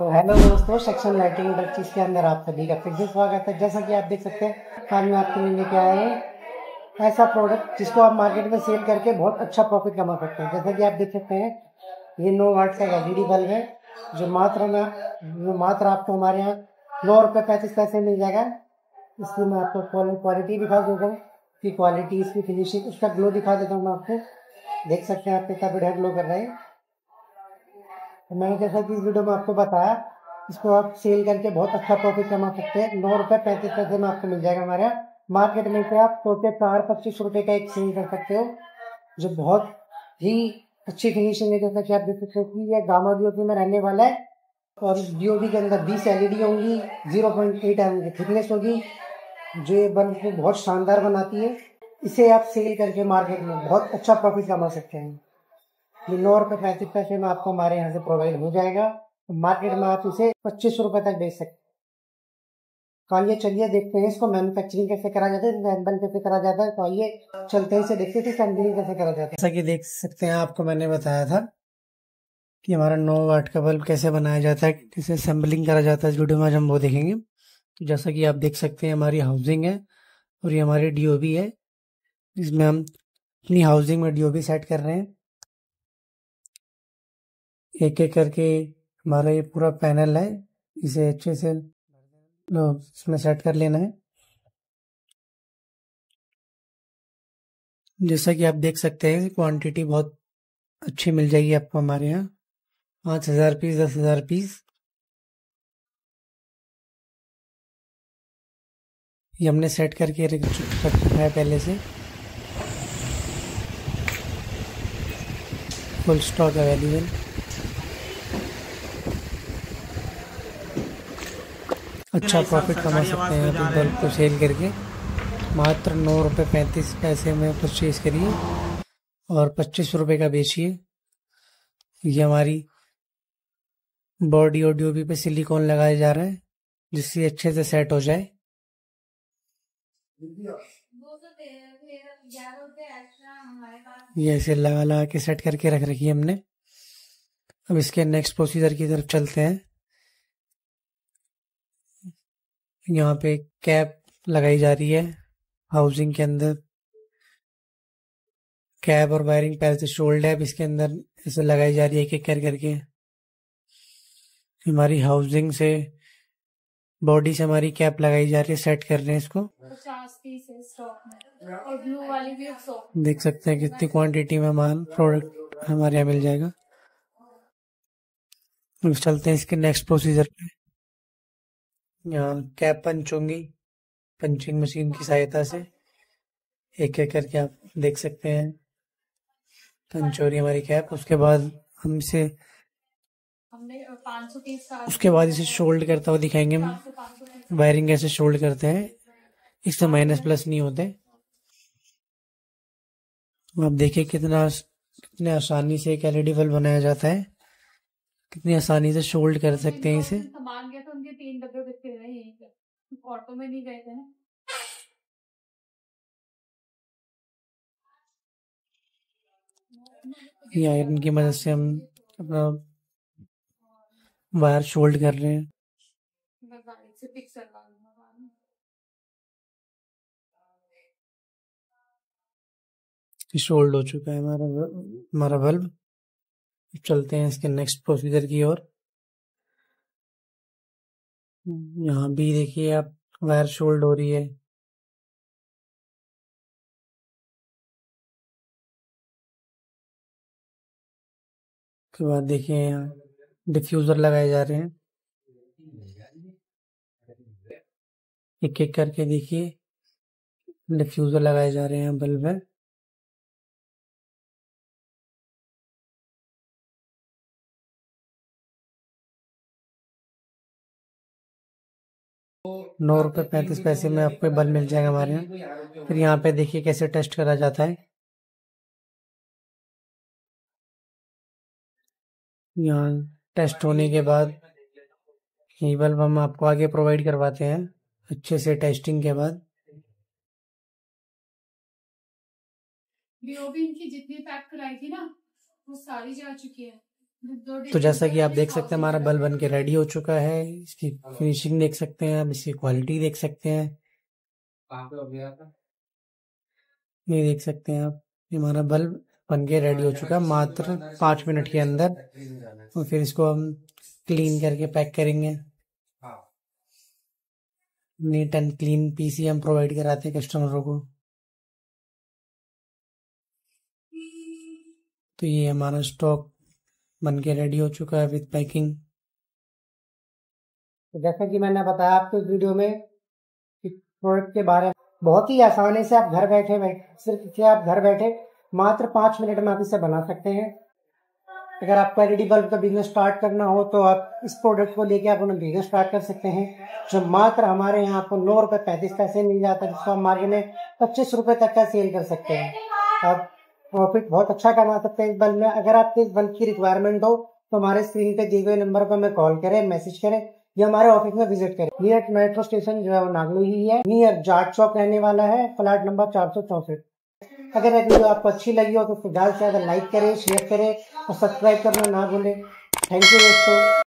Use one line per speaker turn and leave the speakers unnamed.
तो हेलो दोस्तों section lighting industries के अंदर आप सभी का फिर से स्वागत है। जैसा कि आप देख सकते हैं मैं आपके लिए लेके आया हूँ ऐसा प्रोडक्ट जिसको आप मार्केट में सेल करके बहुत अच्छा प्रॉफिट कमा सकते हैं। जैसा कि आप देख सकते हैं, ये नो वाट का एलईडी बल्ब है, जो मात्र जो मात्र आपको हमारे यहाँ नौ रुपये पैंतीस पैसे मिल जाएगा। इसकी मैं आपको क्वालिटी दिखा देता हूँ कि क्वालिटी इसकी फिनिशिंग उसका ग्लो दिखा देता हूँ मैं आपको। देख सकते हैं आप कितना बढ़िया ग्लो कर रहे हैं। तो मैंने जैसा कि इस वीडियो में आपको बताया। इसको आप सेल करके बहुत अच्छा प्रॉफिट कमा सकते हैं। नौ रुपये पैंतीस पैसे में आपको मिल जाएगा हमारे यहाँ। मार्केट में से आप सोचे चार पच्चीस रुपये का एक सेल कर सकते हो, जो बहुत ही अच्छी फिनिशिंग है। जैसा कि आप देख सकते हो कि ये गामा डी में रहने वाला है और डी के अंदर बीस एल होंगी ज़ीरो पॉइंट एट एम की थिकनेस होगी, जो ये बल्ब को बहुत शानदार बनाती है। इसे आप सेल करके मार्केट में बहुत अच्छा प्रॉफिट कमा सकते हैं। नौ रुपये पैंतीस पैसे में आपको हमारे यहाँ से प्रोवाइड हो जाएगा। मार्केट में आप इसे पच्चीस रुपए तक बेच सकते तो आइए चलिए देखते हैं इसको मैन्युफैक्चरिंग कैसे करा जाता है कैसे करा जाता है। तो आइए चलते हैं, इसे देखते थे असेंबलिंग कैसे करा जाता है। जैसा कि देख सकते हैं आपको मैंने बताया था कि हमारा नौ वाट का बल्ब कैसे बनाया जाता है, कैसे असेंबलिंग करा जाता है, इस वीडियो में आज हम वो देखेंगे। तो जैसा कि आप देख सकते हैं हमारी हाउसिंग है और ये हमारी डीओबी है। जिसमें हम अपनी हाउसिंग में डीओबी सेट कर रहे हैं। एक एक करके हमारा ये पूरा पैनल है। इसे अच्छे से इसमें सेट कर लेना है। जैसा कि आप देख सकते हैं, क्वांटिटी बहुत अच्छी मिल जाएगी आपको हमारे यहाँ। पाँच हज़ार पीस, दस हज़ार पीस। ये हमने सेट करके रखा है पहले से। Full stock available. अच्छा प्रॉफिट कमा सकते हैं तो बल्ब को सेल करके। मात्र नौ रुपये पैंतीस पैसे में परचेज करिए और पच्चीस रुपये का बेचिए। ये हमारी बॉडी ऑडियो भी पे सिलिकॉन लगाया जा रहा है जिससे अच्छे से सेट हो जाए। ये ऐसे लगा लगा के सेट करके रख रखी है हमने। अब इसके नेक्स्ट प्रोसीजर की तरफ़ चलते हैं। यहाँ पे कैप लगाई जा रही है हाउसिंग के अंदर। कैप और वायरिंग पहले से शोल्ड है इसके अंदर ऐसे लगाई जा रही है एक एक कर करके हमारी हाउसिंग से बॉडी से हमारी कैप लगाई जा रही है सेट कर रहे हैं इसको। देख सकते हैं कितनी क्वांटिटी में माल प्रोडक्ट हमारे यहाँ मिल जाएगा। चलते हैं इसके नेक्स्ट प्रोसीजर पे। यहाँ कैप पंच होंगी पंचिंग मशीन की सहायता से। एक एक करके आप देख सकते हैं। पंच हो रही हमारी कैप उसके बाद हम इसे उसके बाद इसे शोल्ड करता हुआ दिखाएँगे हम। वायरिंग कैसे शोल्ड करते हैं इससे माइनस प्लस नहीं होते। आप देखिए कितना कितने आसानी से एक एलईडी बल्ब बनाया जाता है। कितनी आसानी से शोल्ड कर सकते हैं इसे तीन डब्बे बिकते रहे यहीं पे ऑटो में नहीं गए थे। ये आयरन की मदद से हम अपना वायर शोल्ड कर रहे हैं। शोल्ड हो चुका है हमारा हमारा बल्ब। चलते हैं इसके नेक्स्ट प्रोसीजर की ओर। यहाँ भी देखिए आप वायर शोल्ड हो रही है। उसके बाद देखिए यहाँ डिफ्यूज़र लगाए जा रहे हैं। एक एक करके देखिए डिफ्यूज़र लगाए जा रहे हैं बल्ब में। नौ रुपये पैंतीस पैसे में आपको बल्ब मिल जाएगा हमारे यहाँ। फिर यहाँ पे देखिए कैसे टेस्ट करा जाता है। यहाँ टेस्ट होने के बाद ये बल्ब हम आपको आगे प्रोवाइड करवाते हैं, अच्छे से टेस्टिंग के बाद।
इनकी जितनी पैक कराई थी ना, वो सारी जा चुकी है।
तो जैसा कि आप देख सकते हैं, हमारा बल्ब बन के रेडी हो चुका है। इसकी फिनिशिंग देख सकते हैं आप, इसकी क्वालिटी देख सकते हैं। ये देख सकते हैं आप हमारा बल्ब बन के रेडी हो चुका है, मात्र पाँच मिनट के अंदर। और फिर इसको हम क्लीन करके पैक करेंगे। नीट एंड क्लीन पीसी हम प्रोवाइड कराते हैं कस्टमरों को। तो ये हमारा स्टॉक बन के रेडी हो चुका है विद पैकिंग तो जैसा कि मैंने बताया आपको इस वीडियो में प्रोडक्ट के बारे में बहुत ही आसानी से आप घर बैठे सिर्फ़ इसे आप घर बैठे मात्र पाँच मिनट में आप इसे बना सकते हैं। अगर आपको एलईडी बल्ब का बिज़नेस स्टार्ट करना हो तो आप इस प्रोडक्ट को लेके आप उन्हें बिज़नेस स्टार्ट कर सकते हैं, जो मात्र हमारे यहाँ आपको नौ रुपए पैंतीस पैसे मिल जाता है, जिसको हम मार्केट में पच्चीस रुपए तक का सेल कर सकते हैं। आप प्रॉफिट बहुत अच्छा कमा सकते हैं इस बल्ब में। अगर आपको इस बल्ब की रिक्वायरमेंट हो तो हमारे स्क्रीन पे दिए गए नंबर पर हमें कॉल करें मैसेज करें, या हमारे ऑफ़िस में विज़िट करें। नियर मेट्रो स्टेशन जो है वो नागलो ही है। नियर जाट चौक रहने वाला है फ्लैट नंबर चार सौ चौसठ। अगर वीडियो आपको अच्छी लगी हो तो ज़्यादा से ज़्यादा लाइक करें शेयर करें और सब्सक्राइब करना ना भूलें। थैंक यू दोस्तों।